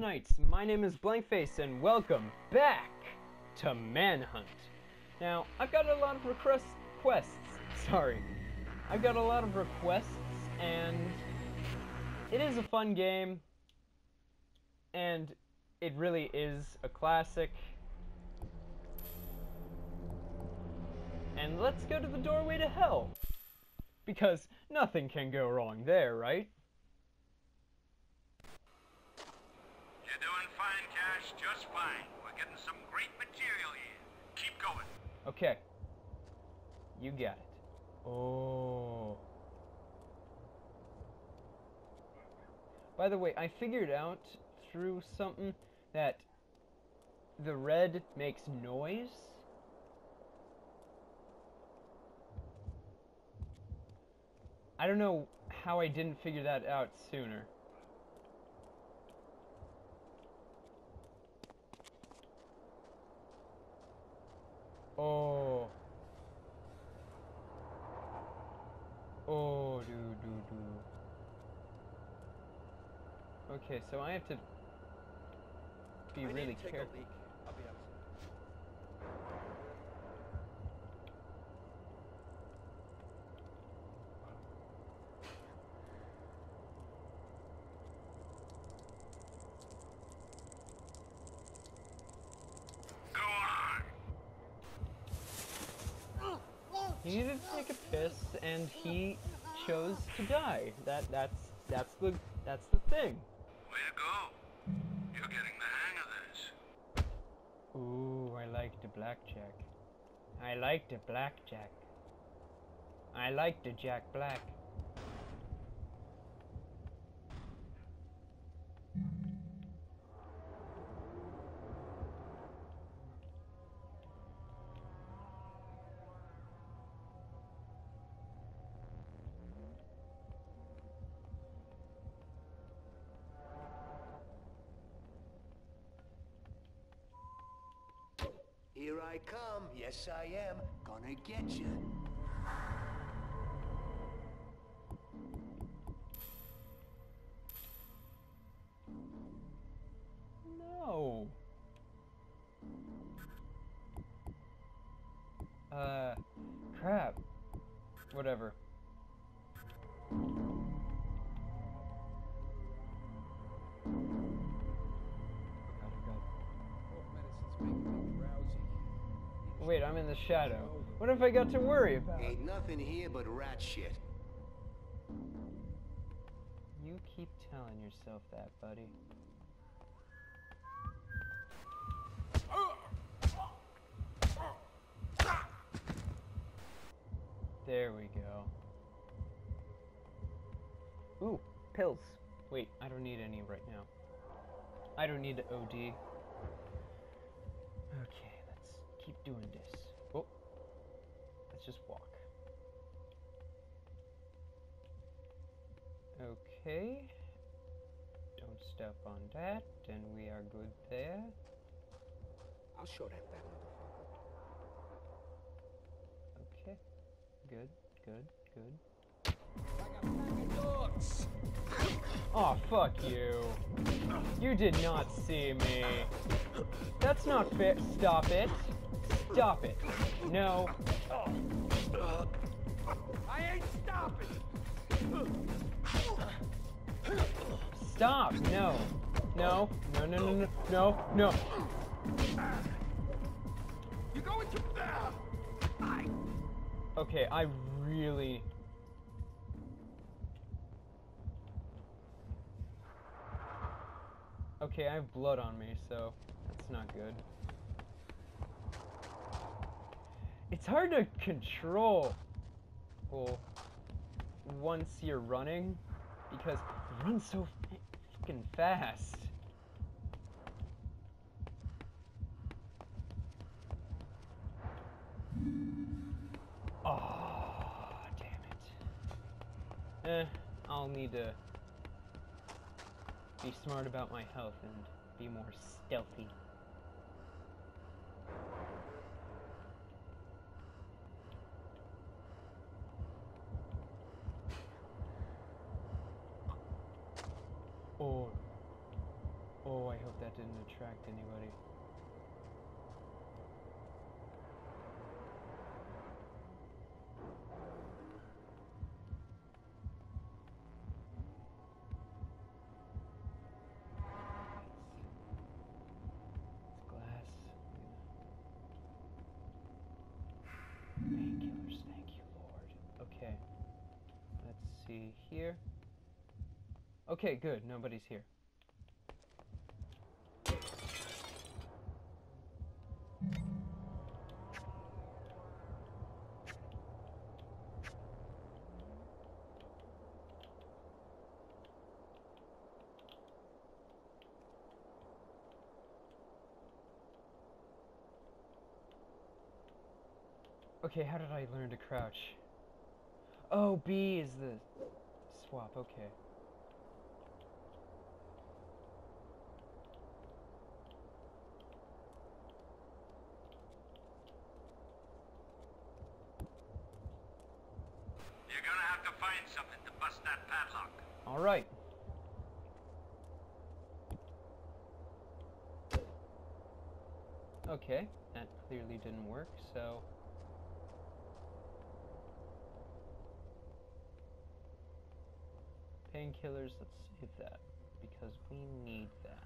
Knights, my name is Blankface and welcome back to Manhunt. Now, I've got a lot of requests, sorry. I've got a lot of requests and it is a fun game and it really is a classic. And let's go to the doorway to hell. Because nothing can go wrong there, right? You're doing fine, Cash. Just fine. We're getting some great material here. Keep going. Okay. You got it. Oh. By the way, I figured out through something that the red makes noise. I don't know how I didn't figure that out sooner. Oh. Oh, do, do, do. Okay, so I have to be I really need to take careful. I'll be outside. Go on. He needed to take a piss, and he chose to die. That that's that's the that's the thing. Way to go. You're getting the hang of this. Ooh, I like the blackjack. I like the blackjack. I like the Jack Black. I come. Yes, I am. Gonna get you. Wait, I'm in the shadow. What have I got to worry about? Ain't nothing here but rat shit. You keep telling yourself that, buddy. There we go. Ooh, pills. Wait, I don't need any right now. I don't need to OD. Step on that, and we are good there. I'll show that fat motherfucker. Okay. Good, good, good. Oh, fuck you. You did not see me. That's not fair. Stop it. Stop it. No. I ain't stopping! Stop. No. No. No, no, no, no, no, no. You're going fast! I... Okay, I really. Okay, I have blood on me, so that's not good. It's hard to control. Well, once you're running, because you run so fucking fast. Oh, damn it. Eh, I'll need to be smart about my health and be more stealthy. Oh. Oh, I distract anybody. It's glass. Painkillers, thank you, Lord. Okay. Let's see here. Okay, good. Nobody's here. Okay, how did I learn to crouch? Oh, B is the swap, okay. You're gonna have to find something to bust that padlock. Alright. Okay, that clearly didn't work, so... Painkillers, let's save that, because we need that.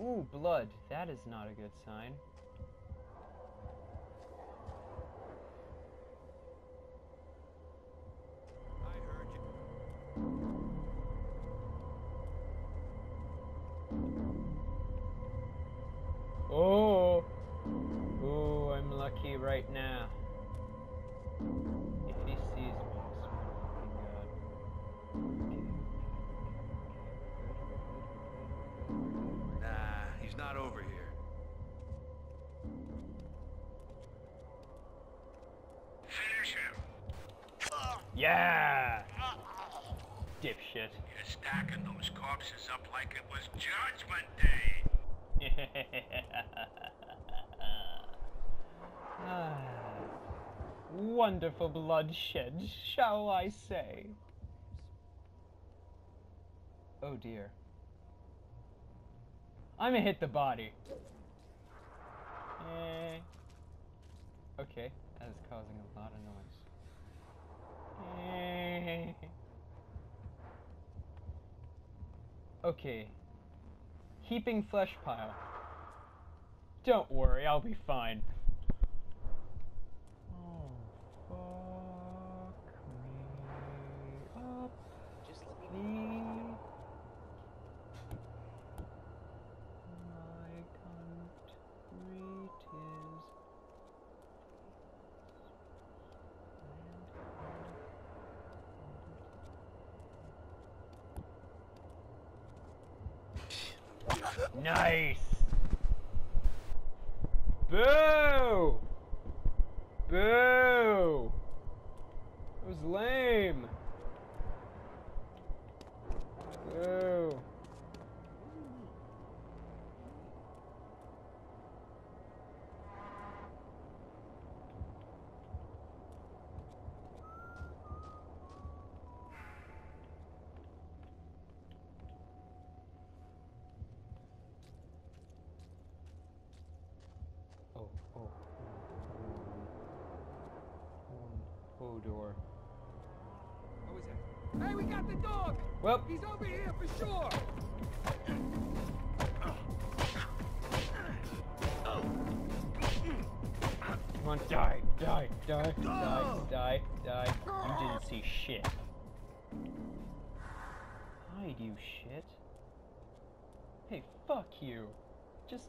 Ooh, blood. That is not a good sign. Yeah! Dipshit. You're stacking those corpses up like it was Judgment Day. Ah, Wonderful bloodshed, shall I say? Oh dear. I'm gonna hit the body. Eh. Okay, that is causing a lot of noise. Eh. Okay. Heaping flesh pile. Don't worry, I'll be fine. Oh, fuck me up Just let me. the my country tis Nice! Boo! Boo! It was lame. Boo. Oh, oh, oh, oh, oh, door. What was that? Hey, we got the dog! Well, He's over here for sure! Come on, die, die, die, die, die, die. You didn't see shit. Hide, you shit. Hey, fuck you. Just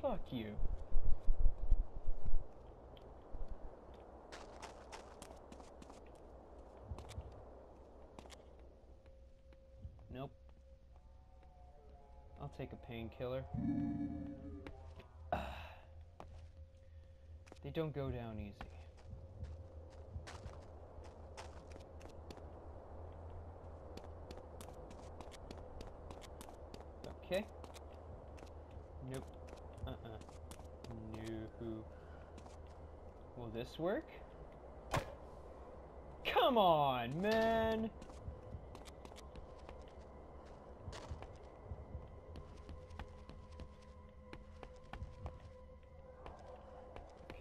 fuck you. Nope. I'll take a painkiller. They don't go down easy. Okay. Nope. Uh-uh. No. Well this work? Come on, man!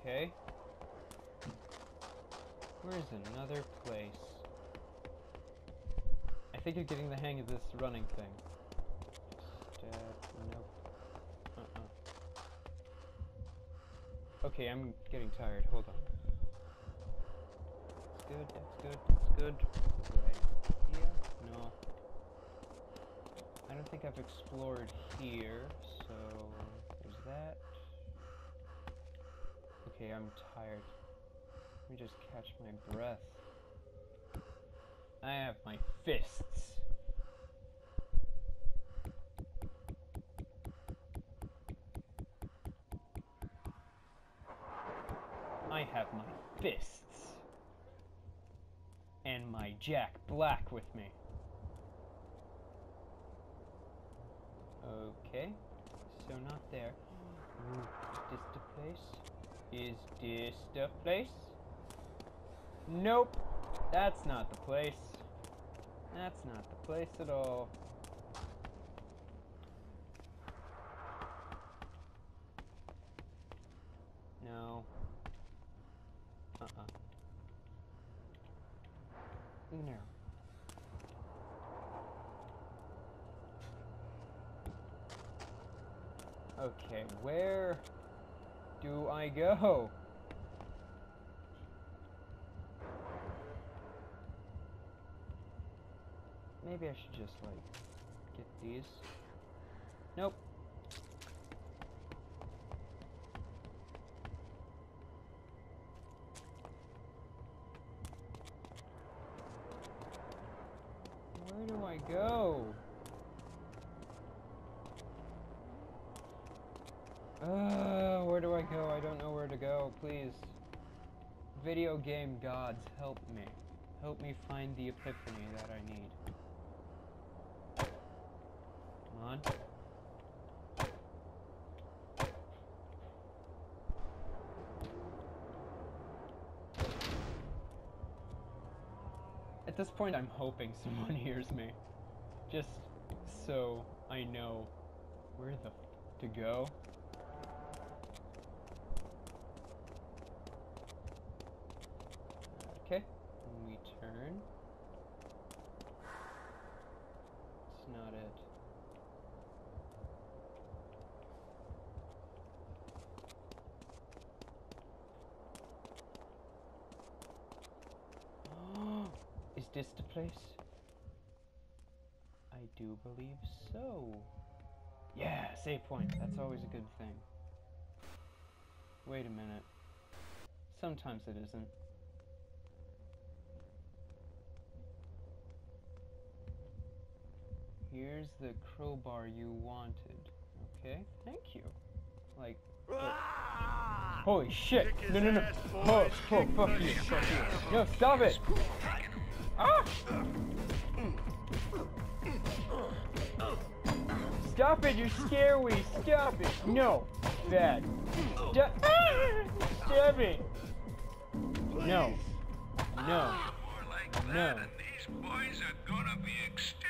Okay. Where's another place? You're getting the hang of this running thing. Step, uh, nope. Uh-uh. Okay, I'm getting tired. Hold on. That's good, that's good, that's good. Right here? No. I don't think I've explored here, so there's that. Okay, I'm tired. Let me just catch my breath. I have my fists. I have my fists. And my Jack Black with me. Okay, so not there. This the place? Is this the place? Nope, that's not the place. That's not the place at all. No. Uh-uh. Okay, where do I go? Maybe I should just like get these. Nope. Where do I go? Uh, where do I go? I don't know where to go. Please. Video game gods, help me. Help me find the epiphany that I need. Come on. At this point, I'm hoping someone hears me. Just so I know where the to go. Okay, we turn. It's not it. Is this the place? I do believe so. Yeah, save point. That's always a good thing. Wait a minute. Sometimes it isn't. Here's the crowbar you wanted. Okay, thank you. Like, wait. holy shit! No, no, no! Oh, oh, fuck you, fuck you! No, stop it! Ah! Stop it! You scare me! Stop it! No, bad. Da- ah! Stop it! No, no, More like No. that, and these boys are gonna be extinct.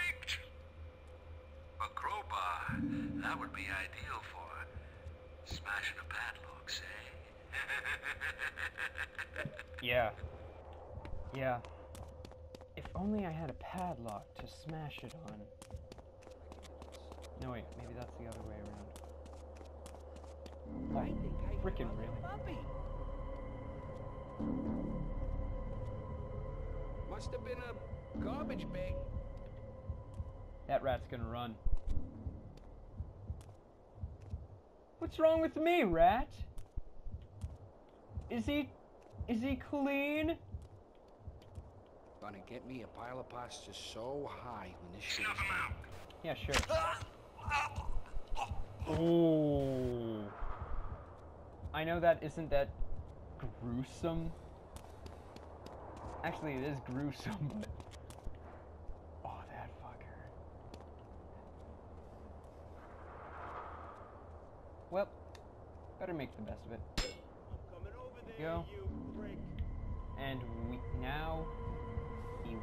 A crowbar, that would be ideal for smashing a padlock, say. yeah, yeah. If only I had a padlock to smash it on. No wait, maybe that's the other way around. I think I Frickin' found really. puppy. Must have been a garbage bag. That rat's gonna run. What's wrong with me, rat? Is he... is he clean? Gonna get me a pile of pasta so high when this shit Snuff is 'em done. out. Yeah, sure. Oh. I know that isn't that gruesome. Actually, it is gruesome, but. Better make the best of it. There go. And we now he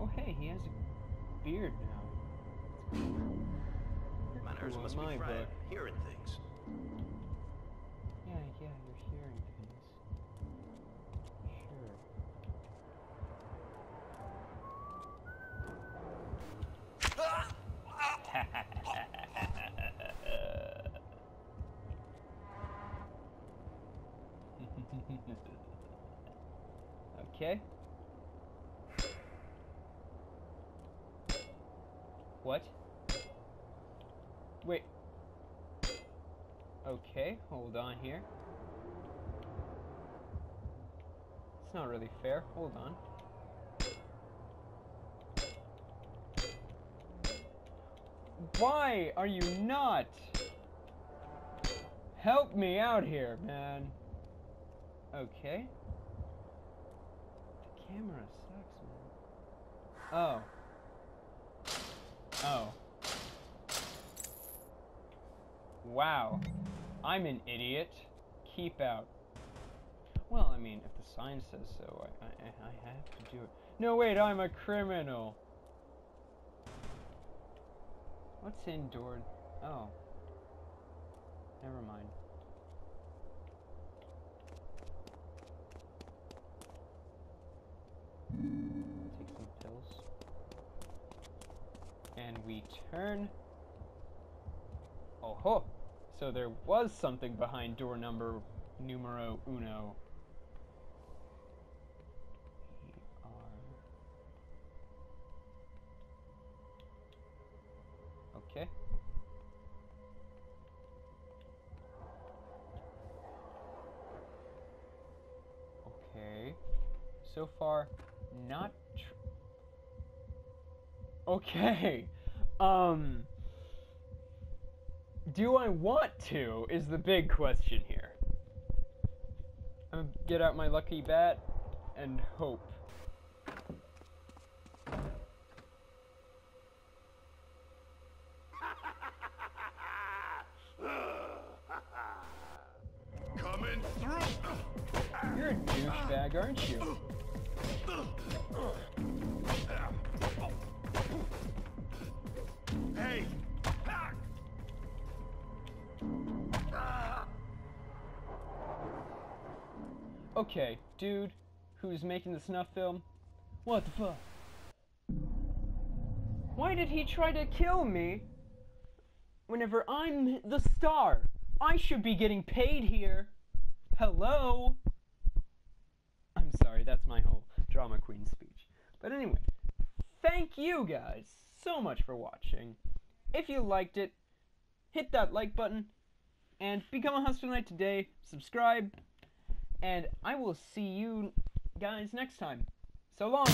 Oh hey, he has a beard now. Manners cool must be fried, hearing things. Hearing things. Sure. okay. What? Wait. Okay, hold on here. It's not really fair. Hold on. Why are you not? Help me out here, man. Okay. The camera sucks, man. Oh. Oh. Wow. I'm an idiot. Keep out. Well, I mean, if the sign says so, I, I, I have to do it. No, wait, I'm a criminal. What's indoor? Oh. Never mind. Take some pills. And we turn. Oh ho! So there was something behind door number numero uno. So far, not. Okay. Um. Do I want to? Is the big question here. I'm gonna get out my lucky bat and hope. Coming through. You're a douchebag, aren't you? Okay, dude who's making the snuff film. What the fuck? Why did he try to kill me whenever I'm the star? I should be getting paid here. Hello? I'm sorry, that's my whole drama queen speech. But anyway, thank you guys so much for watching. If you liked it, hit that like button and become a Husktonite today. Subscribe, and I will see you guys next time. So long.